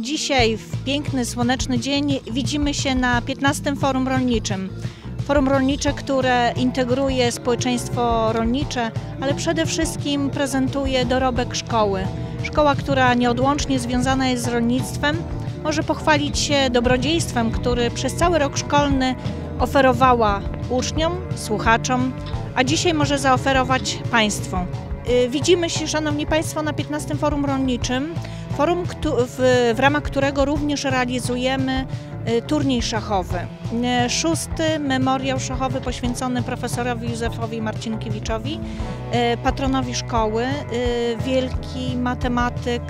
Dzisiaj, w piękny, słoneczny dzień, widzimy się na 15 Forum Rolniczym. Forum rolnicze, które integruje społeczeństwo rolnicze, ale przede wszystkim prezentuje dorobek szkoły. Szkoła, która nieodłącznie związana jest z rolnictwem, może pochwalić się dobrodziejstwem, który przez cały rok szkolny oferowała uczniom, słuchaczom, a dzisiaj może zaoferować Państwu. Y, Widzimy się, Szanowni Państwo, na 15 Forum Rolniczym, forum, w, ramach którego również realizujemy y, turniej szachowy. Y, Szósty memoriał szachowy poświęcony profesorowi Józefowi Marcinkiewiczowi, y, patronowi szkoły, wielki matematyk,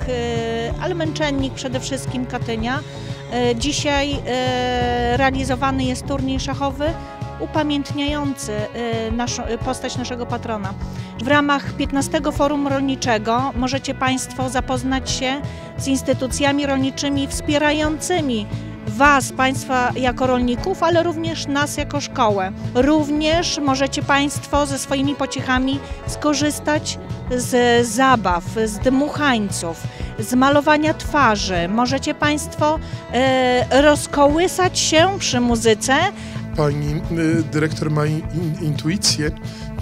ale męczennik przede wszystkim Katynia. Dzisiaj realizowany jest turniej szachowy upamiętniający y, naszą, y, postać naszego patrona. W ramach 15 Forum Rolniczego możecie Państwo zapoznać się z instytucjami rolniczymi wspierającymi Was, Państwa jako rolników, ale również nas jako szkołę. Również możecie Państwo ze swoimi pociechami skorzystać z zabaw, z dmuchańców, z malowania twarzy. Możecie Państwo e, rozkołysać się przy muzyce, Pani y, dyrektor ma in, in, intuicję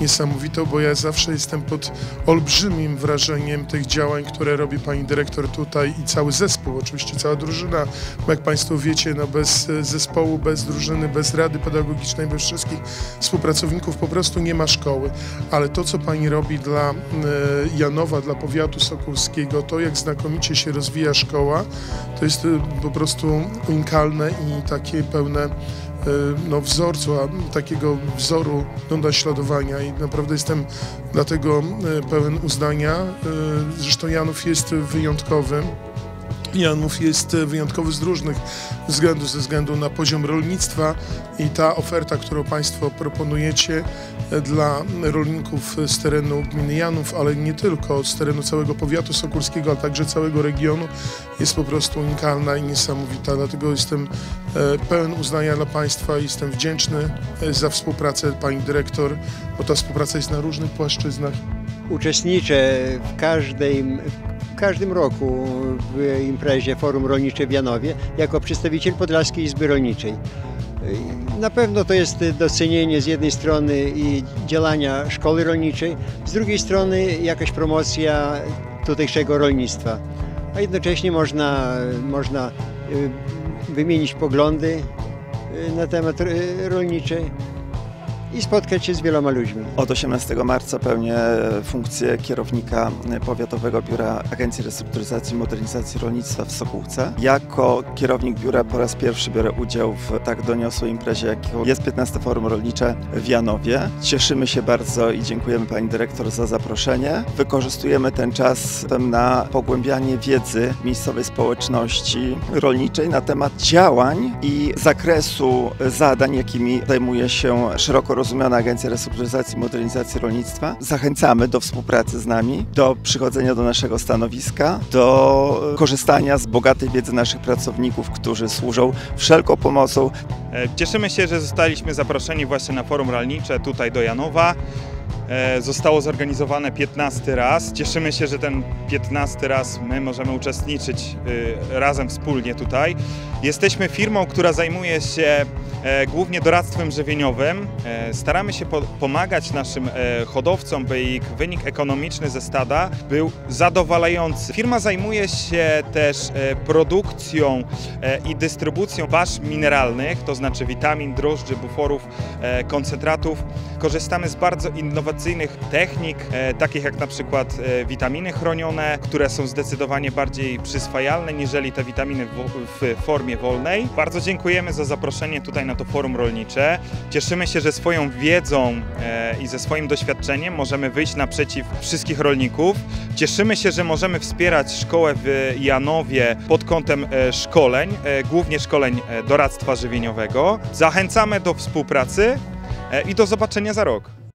niesamowitą, bo ja zawsze jestem pod olbrzymim wrażeniem tych działań, które robi pani dyrektor tutaj i cały zespół, oczywiście cała drużyna, bo jak państwo wiecie, no bez y, zespołu, bez drużyny, bez rady pedagogicznej, bez wszystkich współpracowników po prostu nie ma szkoły. Ale to, co pani robi dla y, Janowa, dla powiatu sokolskiego, to jak znakomicie się rozwija szkoła, to jest po prostu unikalne i takie pełne no, wzorcu, a takiego wzoru do naśladowania i naprawdę jestem dlatego e, pełen uznania. E, Zresztą Janów jest wyjątkowy. Janów jest wyjątkowy z różnych względów, ze względu na poziom rolnictwa i ta oferta, którą Państwo proponujecie e, dla rolników z terenu gminy Janów, ale nie tylko, z terenu całego powiatu sokulskiego, ale także całego regionu jest po prostu unikalna i niesamowita. Dlatego jestem e, pełen uznania dla Państwa i jestem wdzięczny e, za współpracę Pani Dyrektor, bo ta współpraca jest na różnych płaszczyznach. Uczestniczę w każdej, każdym roku w imprezie Forum Rolnicze w Janowie jako przedstawiciel Podlaskiej Izby Rolniczej. Na pewno to jest docenienie z jednej strony i działania szkoły rolniczej, z drugiej strony jakaś promocja tutejszego rolnictwa. A jednocześnie można, można y, wymienić poglądy y, na temat y, rolniczy i spotkać się z wieloma ludźmi. Od 18 marca pełnię funkcję kierownika Powiatowego Biura Agencji Restrukturyzacji i Modernizacji Rolnictwa w Sokółce. Jako kierownik biura po raz pierwszy biorę udział w tak doniosłej imprezie, jaką jest 15 Forum Rolnicze w Janowie. Cieszymy się bardzo i dziękujemy Pani Dyrektor za zaproszenie. Wykorzystujemy ten czas na pogłębianie wiedzy miejscowej społeczności rolniczej na temat działań i zakresu zadań, jakimi zajmuje się szeroko rozumiana Agencja Restrukturyzacji i Modernizacji Rolnictwa. Zachęcamy do współpracy z nami, do przychodzenia do naszego stanowiska, do korzystania z bogatej wiedzy naszych pracowników, którzy służą wszelką pomocą. E, Cieszymy się, że zostaliśmy zaproszeni właśnie na forum rolnicze tutaj do Janowa. E, Zostało zorganizowane 15 raz. Cieszymy się, że ten 15 raz my możemy uczestniczyć y, razem wspólnie tutaj. Jesteśmy firmą, która zajmuje się e, głównie doradztwem żywieniowym. E, Staramy się po- pomagać naszym hodowcom, by ich wynik ekonomiczny ze stada był zadowalający. Firma zajmuje się też produkcją i dystrybucją pasz mineralnych, to znaczy witamin, drożdży, buforów, koncentratów. Korzystamy z bardzo innowacyjnych technik, e, takich jak na przykład e, witaminy chronione, które są zdecydowanie bardziej przyswajalne niżeli te witaminy w, w formie wolnej. Bardzo dziękujemy za zaproszenie tutaj na to forum rolnicze. Cieszymy się, że swoją wiedzą e, i ze swoim doświadczeniem możemy wyjść naprzeciw wszystkich rolników. Cieszymy się, że możemy wspierać szkołę w Janowie pod kątem szkoleń, głównie szkoleń doradztwa żywieniowego. Zachęcamy do współpracy i do zobaczenia za rok.